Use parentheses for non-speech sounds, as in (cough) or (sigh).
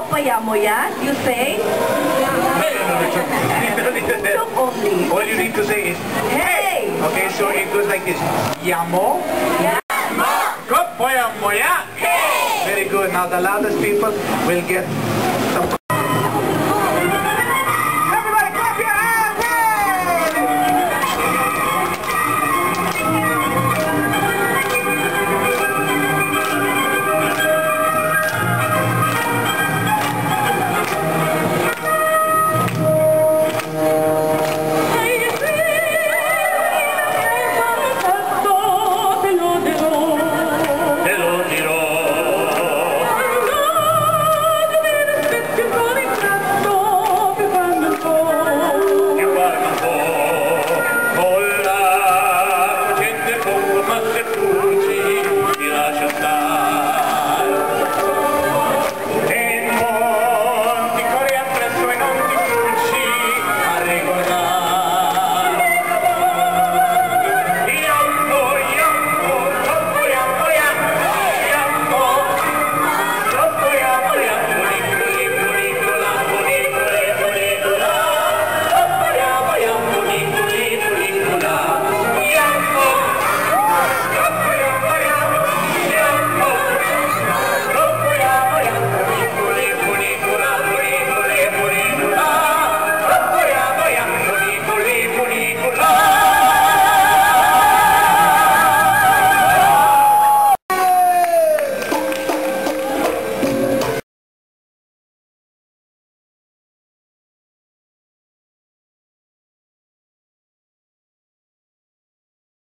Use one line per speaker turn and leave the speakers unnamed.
papaya mo yan? you say, (laughs) only.
All you need to say is,
Hey!
okay, so it goes like this. Yamo. Yamo! boy, Hey. Very good. Now the loudest people will get